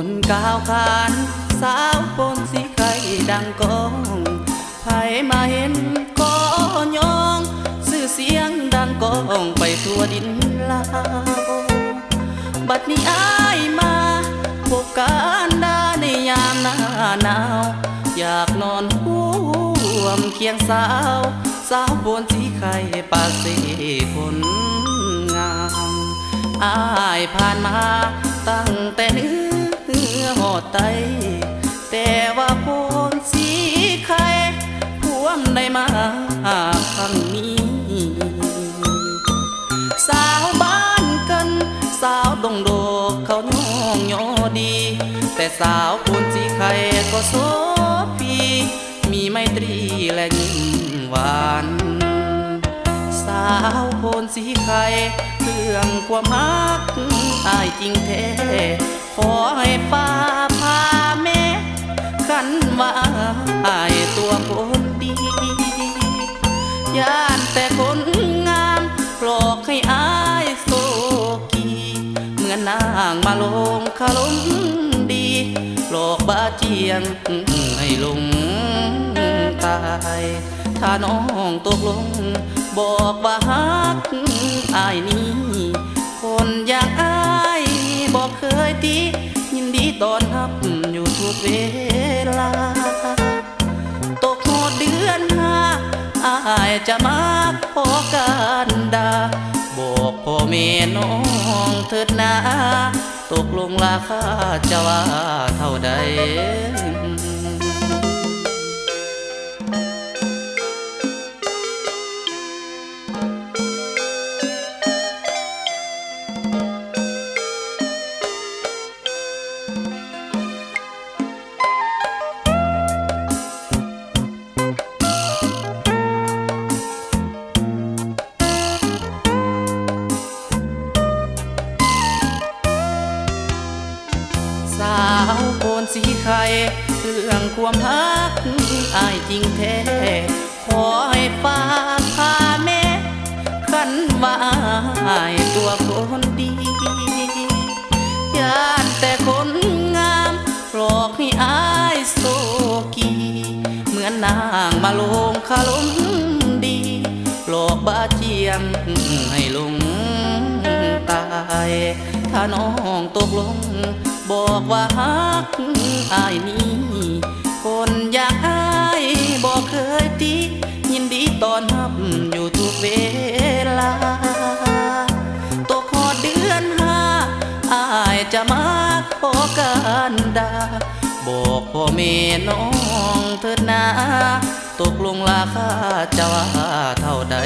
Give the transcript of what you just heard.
ขานสาวปนสีไข่ดังกองไผมาเห็นก็ยองสื่อเสียงดังกองไปทั่วดินลาวบัดนี้อายมาพบกันด้ในยามหน้าหนาว อยากนอนห่วมเคียงสาว สาวบนสีไข่ปาเสคนงามอายผ่านมาตั้งแต่เนื้อ ไต แต่ว่าโพนสีไข่พวมได้มาครั้งนี้ สาวบ้านกัน สาวดงโดกเขาย่องยอดี แต่สาวปูนสีไข่ก็โซพี มีไมตรีและยิ้มหวานสาวโพนสีไข่เรื่องความฮักอายจริงแท้ ยานแต่คนงามหลอกให้อายโซกีเหมือนนางมาลงคารมดี หลอกบาเจียงให้ลงตาย ถ้าน้องตกลง บอกว่าฮักอายนี้ คนอย่างอายบอกเคยตียินดีตอนรับอยู่ทุกเวลาายจะมาพอการดาบอกพ่อแม่น้องเถิดนาตกลงราคาจะว่าเท่าใด โคนสีไข่เรื่องความฮักอายจริงแท้ขอให้ฟ้าพาแม่ขันว่าอายตัวคนดีย่านแต่คนงามหลอกให้อายโซกีเหมือนนางมาลงคารมดี หลอกบาเจียมให้ลงตาย ถ้าน้องตกลง บอกว่าฮักอายนี้คนอยากอายบอกเคยตียินดีตอนรับอยู่ทุกเวลาตกหอดเดือนห้าอายจะมาขอการดา บอกพ่อแม่น้องเถิดนาตกลงราคาจะว่าเท่าใด